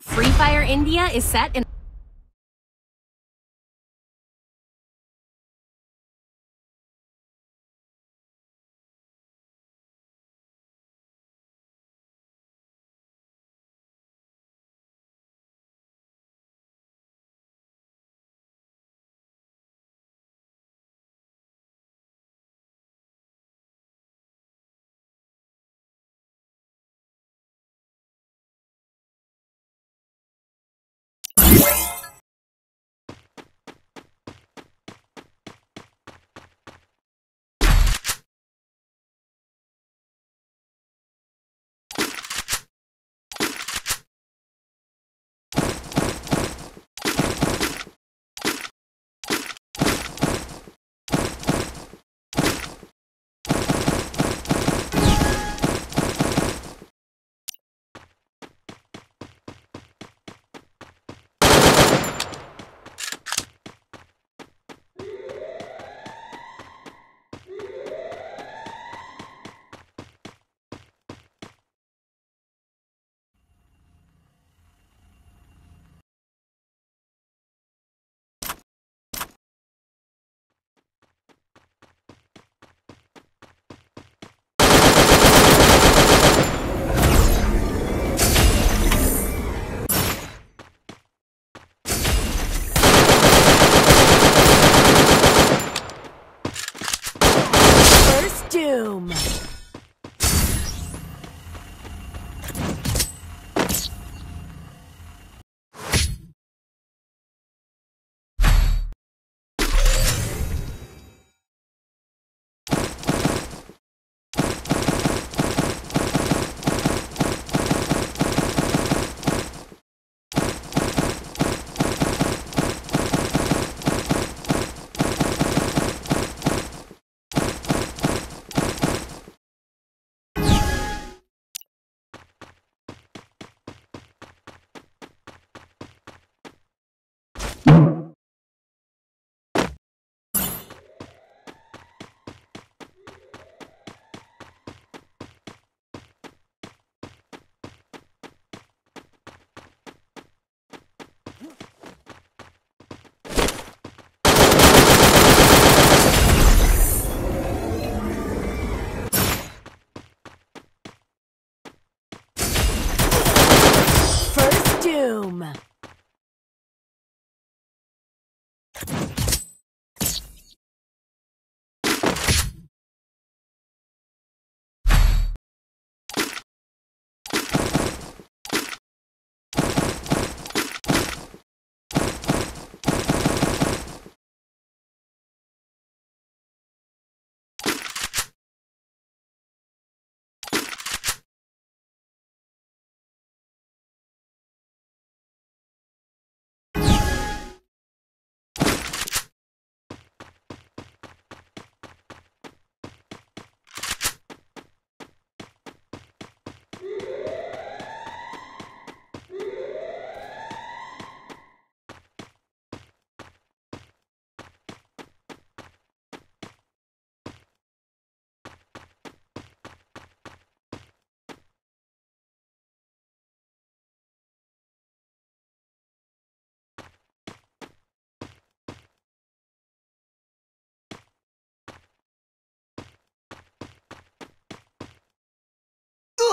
Free Fire India is set in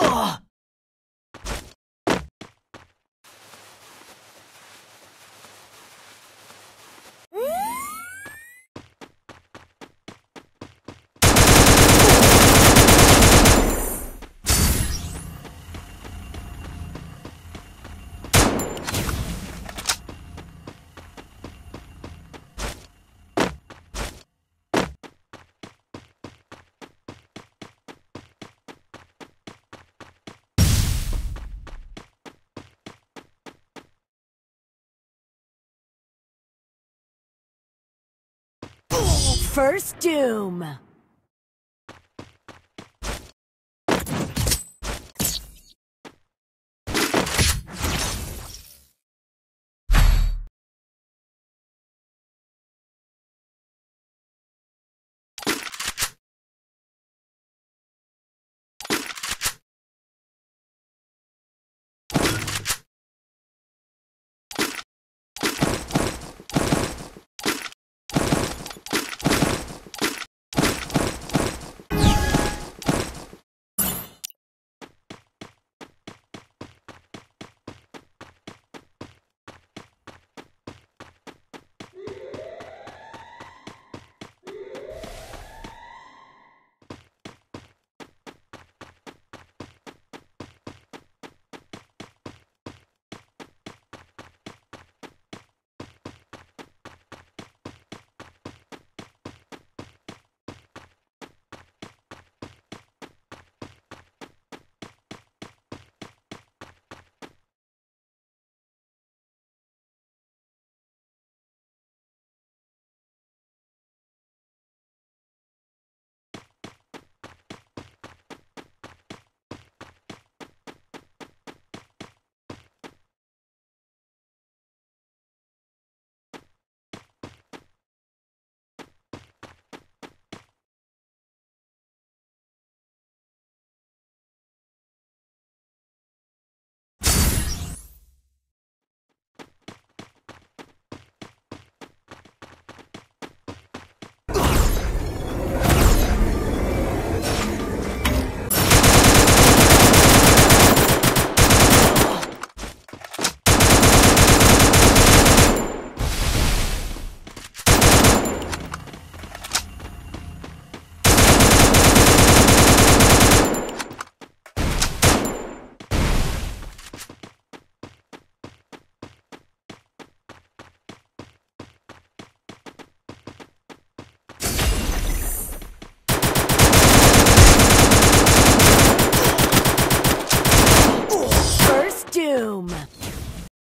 Ugh. First Doom.